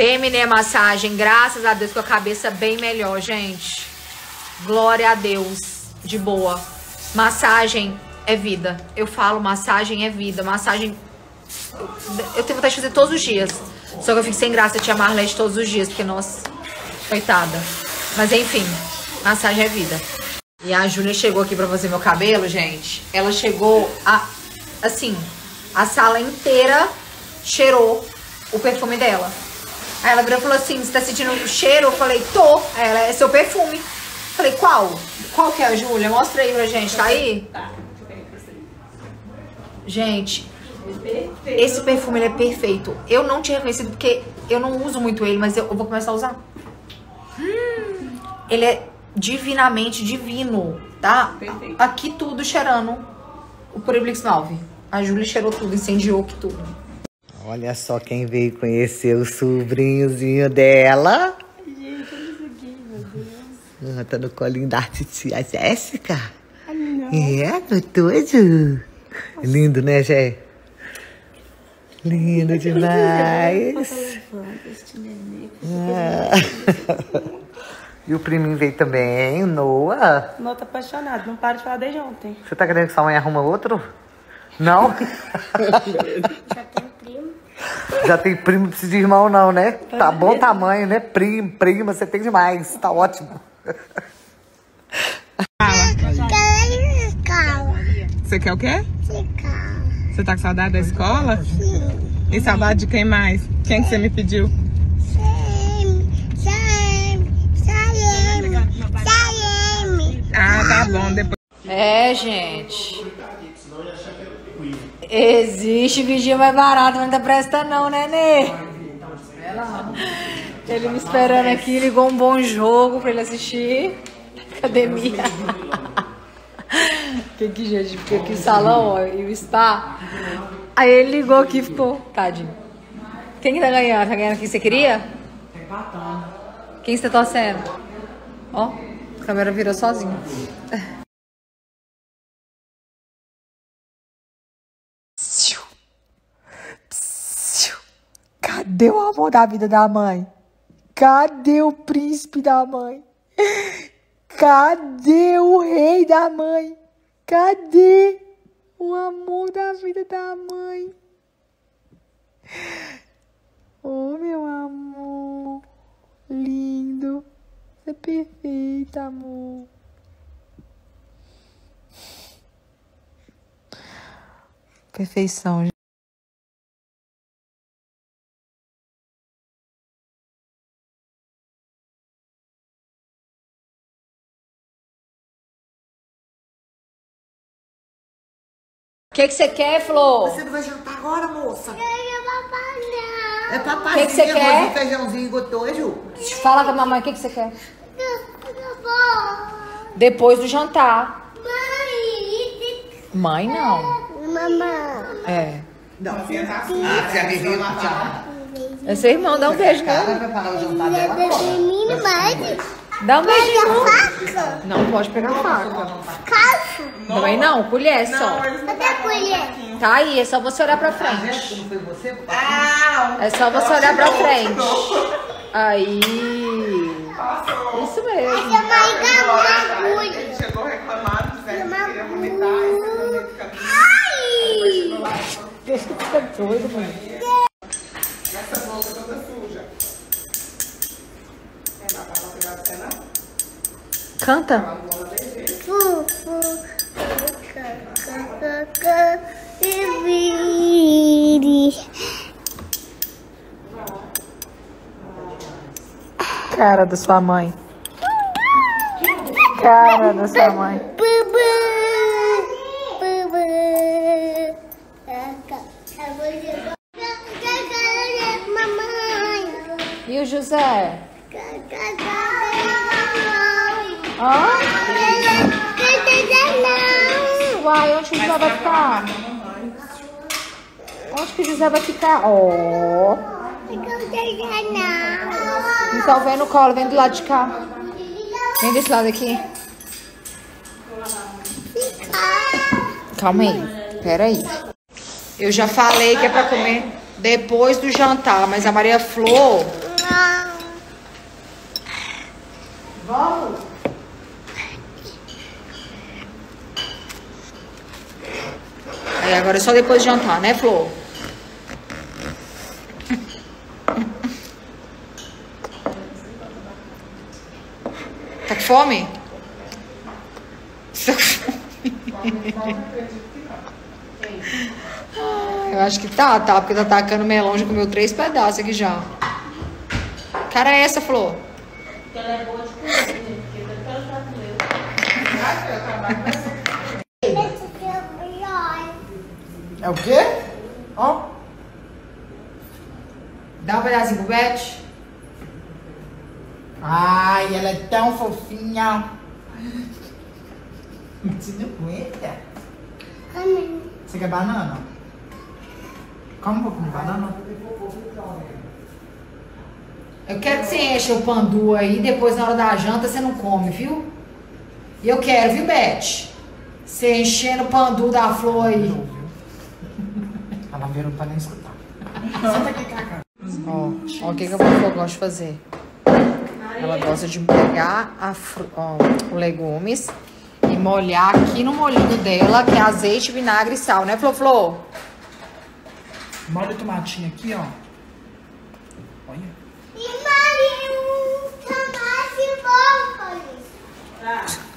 Terminei a massagem, graças a Deus, com a cabeça bem melhor, gente. Glória a Deus. De boa. Massagem é vida. Eu falo, massagem é vida. Massagem. Eu tenho vontade de fazer todos os dias. Só que eu fico sem graça de chamar Marlete todos os dias, porque, nossa, coitada. Mas enfim, massagem é vida. E a Júlia chegou aqui pra fazer meu cabelo, gente. Ela chegou a. Assim, a sala inteira cheirou o perfume dela. Aí ela virou e falou assim: Você tá sentindo o cheiro? Eu falei: Tô. Aí ela é seu perfume. Eu falei: Qual? Qual que é, Júlia? Mostra aí pra gente. Tá aí? Tá. Gente, esse perfume ele é perfeito. Eu não tinha reconhecido porque eu não uso muito ele, mas eu, eu vou começar a usar. Hum, ele é divinamente divino, tá? Perfeito. Aqui tudo cheirando o Puriblix 9. A Júlia cheirou tudo, incendiou que tudo. Olha só quem veio conhecer o sobrinhozinho dela. Gente, olha isso aqui, meu Deus. Ah, tá no colinho da titia Jéssica. Ah, não. É, gostoso. Lindo, né, Gé? Lindo demais. Levanta este nenê. Ah. E o priminho veio também, o Noah. Não tá apaixonado, não para de falar desde ontem. Você tá querendo que sua mãe arruma outro? Não? Já tem primo. Não precisa de irmão não, né? Tá bom tamanho, né? Primo, prima, você tem demais. Tá ótimo. Você quer o quê? Você tá com saudade da escola? E saudade de quem mais? Quem que você me pediu? Ah, tá bom. Depois. É, gente. Existe vigia mais barato, mas não tá prestando não, né, Nê? Ele me esperando aqui, ligou um bom jogo pra ele assistir. Academia. Que que, gente, porque aqui o salão, ó, e o spa. Aí ele ligou aqui e ficou, tadinho. Quem que tá ganhando? Tá ganhando quem você queria? Quem você tá torcendo? Ó, a câmera virou sozinha. Cadê o amor da vida da mãe? Cadê o príncipe da mãe? Cadê o rei da mãe? Cadê o amor da vida da mãe? Oh, meu amor. Lindo. Você é perfeita, amor. Perfeição, gente. O que que você quer, Flor? Você não vai jantar agora, moça? Quero papai. É Que você quer? arrozinho, feijãozinho gostoso. Fala com a mamãe o que, que você quer. Depois do jantar. Mãe. Mãe, não. Mamãe. É. Não, ah, você já me viu? Já. É seu irmão, dá um beijo Ela nele. vai preparar o jantar dela agora. Dá um beijinho. Faca. Não pode pegar faca. Calça. Também não, colher só. Cadê a colher? Tá aí, é só você olhar pra frente. Não foi você? É só você olhar pra frente. Aí. Isso mesmo. Essa mãe ganhou agulha. Chegou reclamado, dizendo que queria vomitar. Ai. Tá doido, mano. Essa bolsa toda suja. Não dá pra pegar você, não? Canta. Cara da sua mãe. Cara da sua mãe. E o José? Hã? Uai, onde que o José vai ficar? Onde que o José vai ficar? Ó. Então vem no colo, vem do lado de cá. Vem desse lado aqui. Calma aí. Pera aí. Eu já falei que é pra comer Depois do jantar, mas a Maria Flor. Vamos? Aí agora é só depois de jantar, né, Flor? Tá com fome? Tá com fome? Eu acho que tá, tá, porque tá tacando melão, já comeu três pedaços aqui já. Cara, é essa, Flor? É o quê? Ó. Dá um pedacinho pro Beth. Ai, ela é tão fofinha. Você não aguenta? Você quer banana? Come um pouquinho de banana. Eu quero que você encha o pandu aí, depois na hora da janta você não come, viu? E eu quero, viu, Beth? Você enchendo o pandu da flor aí. Não tá nem escutar. Senta aqui, Cacá. Ó, ó o que, que a vovó gosta de fazer. Ela gosta de pegar a, ó, legumes e molhar aqui no molhinho dela, que é azeite, vinagre e sal, né, Flo Flo? Molha o tomatinho aqui, ó. Olha. E Maria, um tomate e bom, Ah.